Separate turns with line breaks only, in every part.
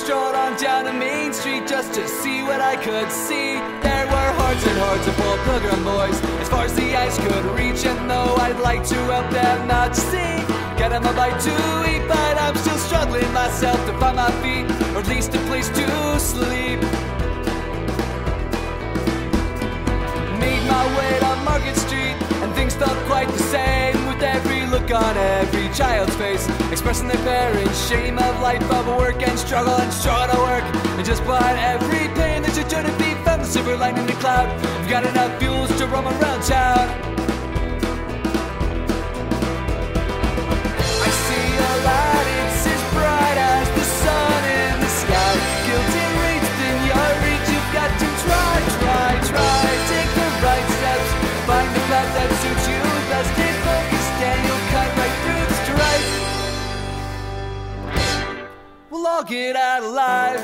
strolled on down to Main Street just to see what I could see. There were hordes and hordes of poor pilgrim boys, as far as the eyes could reach. And though I'd like to help them not see, get them a bite to eat, but I'm still struggling myself to find my feet, or at least a place to sleep. Made my way to Market Street, and things felt quite the same. With every look on every child's face, expressing their parents' shame of life, of work and struggle and struggle to work. And just behind every pain, there's a joy to be found, the silver lining in the cloud. We've got enough fuels to roam around town. Get out alive.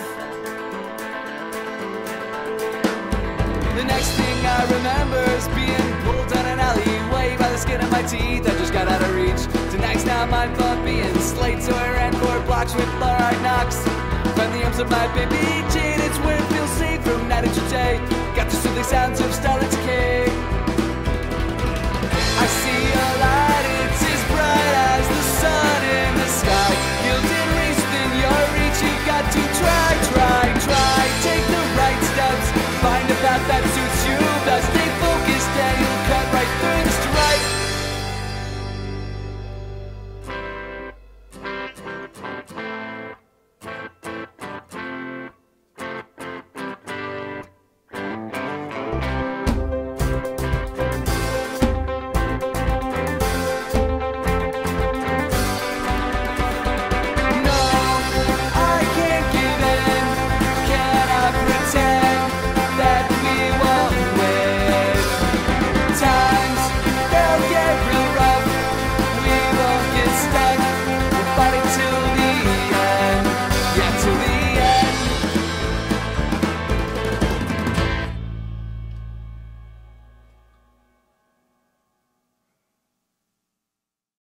The next thing I remember is being pulled down an alleyway by the skin of my teeth. I just got out of reach. Tonight's now my thought being slayed, so I ran four blocks with fluoride knocks. Find the arms of my baby Jane, it's where it feels safe from night into day. Got the sounds of starlit